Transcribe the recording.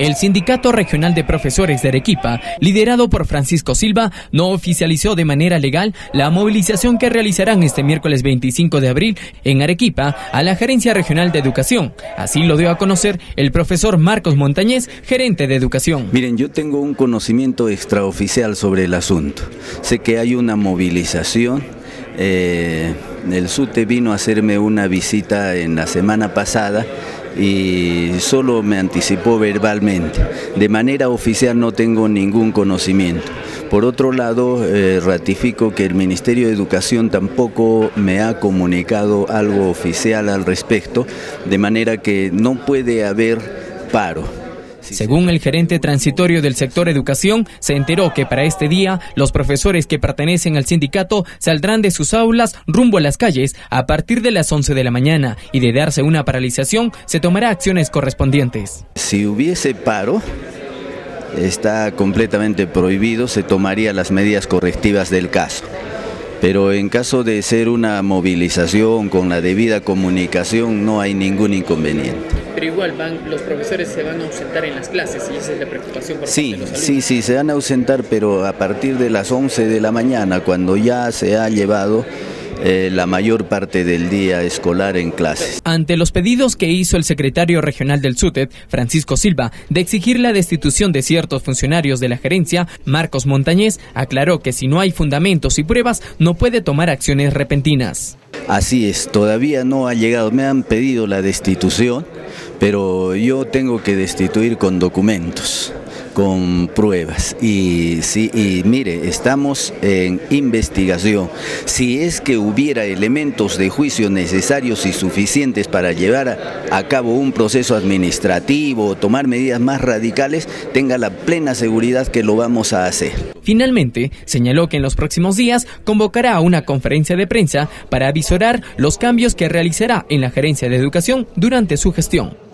El Sindicato Regional de Profesores de Arequipa, liderado por Francisco Silva, no oficializó de manera legal la movilización que realizarán este miércoles 25 de abril en Arequipa a la Gerencia Regional de Educación. Así lo dio a conocer el profesor Marcos Montañez, gerente de Educación. Miren, yo tengo un conocimiento extraoficial sobre el asunto. Sé que hay una movilización. Eh, el SUTE vino a hacerme una visita en la semana pasada y solo me anticipó verbalmente. De manera oficial no tengo ningún conocimiento. Por otro lado, eh, ratifico que el Ministerio de Educación tampoco me ha comunicado algo oficial al respecto, de manera que no puede haber paro. Según el gerente transitorio del sector educación, se enteró que para este día los profesores que pertenecen al sindicato saldrán de sus aulas rumbo a las calles a partir de las 11 de la mañana y de darse una paralización se tomará acciones correspondientes. Si hubiese paro, está completamente prohibido, se tomaría las medidas correctivas del caso pero en caso de ser una movilización con la debida comunicación no hay ningún inconveniente. Pero igual van, los profesores se van a ausentar en las clases y esa es la preocupación por sí, los Sí, sí, se van a ausentar, pero a partir de las 11 de la mañana, cuando ya se ha llevado eh, la mayor parte del día escolar en clases. Ante los pedidos que hizo el secretario regional del SUTED, Francisco Silva, de exigir la destitución de ciertos funcionarios de la gerencia, Marcos Montañez aclaró que si no hay fundamentos y pruebas, no puede tomar acciones repentinas. Así es, todavía no ha llegado, me han pedido la destitución, pero yo tengo que destituir con documentos con pruebas. Y, sí, y mire, estamos en investigación. Si es que hubiera elementos de juicio necesarios y suficientes para llevar a, cabo un proceso administrativo o tomar medidas más radicales, tenga la plena seguridad que lo vamos a hacer. Finalmente, señaló que en los próximos días convocará una conferencia de prensa para avisorar los cambios que realizará en la gerencia de educación durante su gestión.